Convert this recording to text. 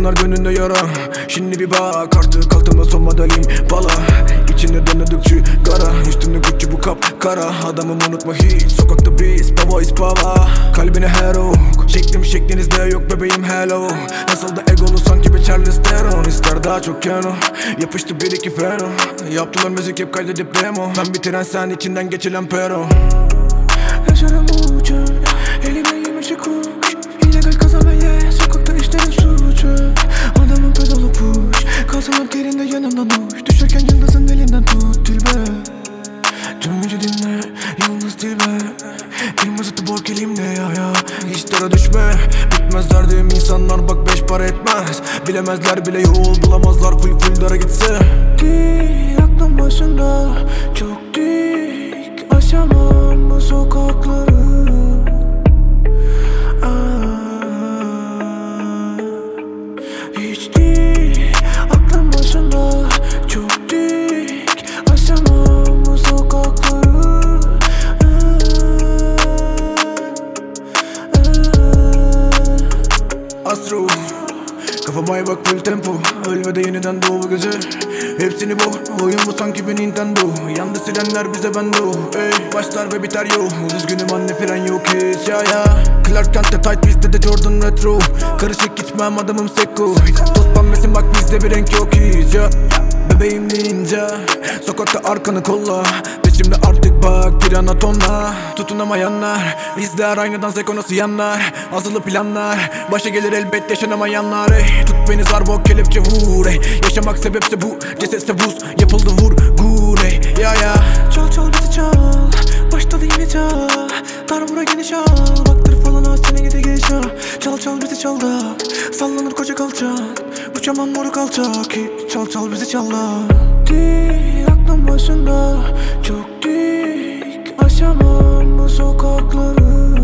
Yarınlar gönlünde yara. Şimdi bir bak artık altıma son modelim bala. İçinde döndükçü gara Üstümde Gucci bu kap kara. Adamım unutma hiç Sokakta biz baba is baba. Kalbine her ok Şeklim şeklinizde yok bebeğim hello. Nasıl da egolu sanki bir Charles Theron. İster daha çok kano Yapıştı bir iki freno. Yaptılar müzik hep kaydedip demo. Ben bitiren sen içinden geçilen pero elimde ya ya. İşlere düşme. Bitmez derdim insanlar bak beş para etmez. Bilemezler bile yol bulamazlar full full dara gitse. Değil aklım başında. Çok dik Astro. Kafama iyi bak full tempo. Ölme de yeniden doğu gece Hepsini bu Oyun bu sanki bir Nintendo. Yandı sirenler bize bende o Ey başlar ve biter yo. Üzgünüm anne fren yok hiç. Ya ya. Clark Kent'te tight bizde de Jordan retro. Karışık gitmem adamım seko Toz pembesin bak bizde bir renk yok hiç. Ya. Bebeğim ninja. Sokakta arkanı kolla Peşimde artık bak pirana tonla. Tutunamayanlar izler aynı dans ekonosu yanlar? Azılı planlar Başa gelir elbet yaşanamayanlar. Ey. Tut beni zarbo kelepçe vur. Ey. Yaşamak sebepse bu cesetse buz. Yapıldı vur gur. Ya ya. Çal çal bizi çal. Başladı yeni çal. Dar bura geniş al Baktır falan az seni gidi geç ha. Çal çal bizi çal da. Sallanır koca kalçak. Uçamam moruk alçak. Çal çal bizi çal da. Aklım başında. Çok Aşamam bu sokakları